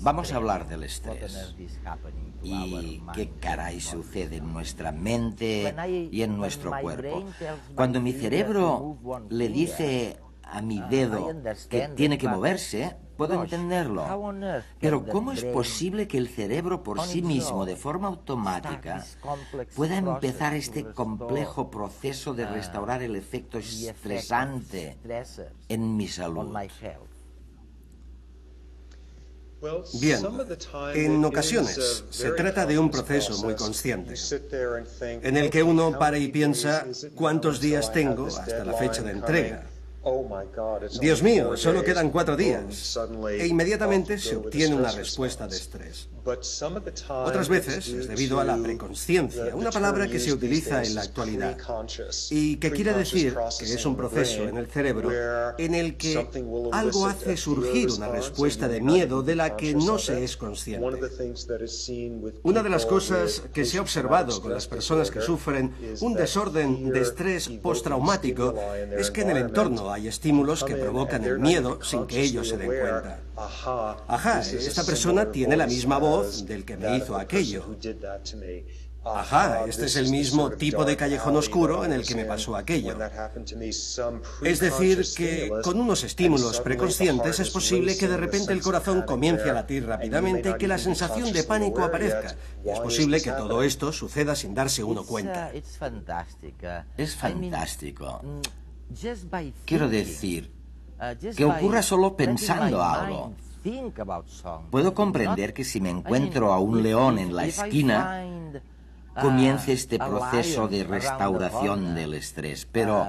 Vamos a hablar del estrés y qué caray sucede en nuestra mente y en nuestro cuerpo. Cuando mi cerebro le dice a mi dedo que tiene que moverse, puedo entenderlo. Pero ¿cómo es posible que el cerebro por sí mismo, de forma automática, pueda empezar este complejo proceso de restaurar el efecto estresante en mi salud? Bien, en ocasiones se trata de un proceso muy consciente, en el que uno para y piensa cuántos días tengo hasta la fecha de entrega Dios mío, solo quedan cuatro días. E inmediatamente se obtiene una respuesta de estrés. Otras veces es debido a la preconsciencia, una palabra que se utiliza en la actualidad y que quiere decir que es un proceso en el cerebro en el que algo hace surgir una respuesta de miedo de la que no se es consciente. Una de las cosas que se ha observado con las personas que sufren un desorden de estrés postraumático es que en el entorno hay estímulos que provocan el miedo sin que ellos se den cuenta. Ajá, esta persona tiene la misma voz del que me hizo aquello. Ajá, este es el mismo tipo de callejón oscuro en el que me pasó aquello. Es decir, que con unos estímulos preconscientes es posible que de repente el corazón comience a latir rápidamente y que la sensación de pánico aparezca. es posible que todo esto suceda sin darse uno cuenta. Es fantástico. Quiero decir, que ocurra solo pensando algo. Puedo comprender que si me encuentro a un león en la esquina, comience este proceso de restauración del estrés, pero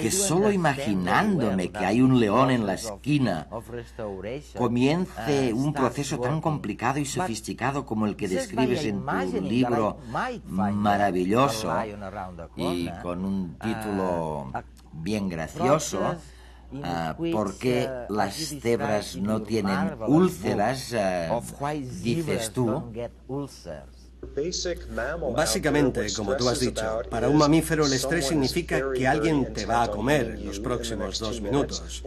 que solo imaginándome que hay un león en la esquina, comience un proceso tan complicado y sofisticado como el que describes en tu libro maravilloso y con un título bien gracioso, uh, ¿por qué las cebras no tienen úlceras? Uh, dices tú. Básicamente, como tú has dicho, para un mamífero el estrés significa que alguien te va a comer en los próximos dos minutos,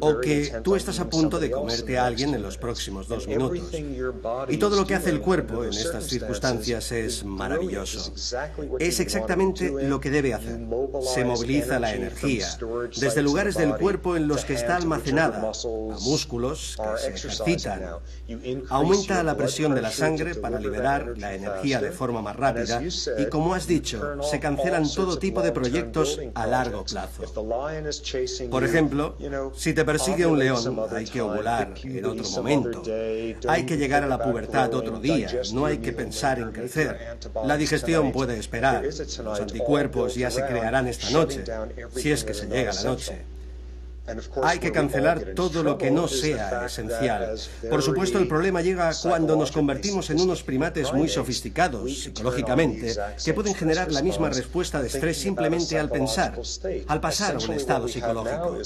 o que tú estás a punto de comerte a alguien en los próximos dos minutos. Y todo lo que hace el cuerpo en estas circunstancias es maravilloso. Es exactamente lo que debe hacer. Se moviliza la energía desde lugares del cuerpo en los que está almacenada a músculos que se ejercitan. Aumenta la presión de la sangre para liberar la energía de forma más rápida y, como has dicho, se cancelan todo tipo de proyectos a largo plazo. Por ejemplo, si te persigue un león, hay que ovular en otro momento. Hay que llegar a la pubertad otro día, no hay que pensar en crecer. La digestión puede esperar. Los anticuerpos ya se crearán esta noche, si es que se llega la noche. Hay que cancelar todo lo que no sea esencial. Por supuesto, el problema llega cuando nos convertimos en unos primates muy sofisticados psicológicamente que pueden generar la misma respuesta de estrés simplemente al pensar, al pasar a un estado psicológico.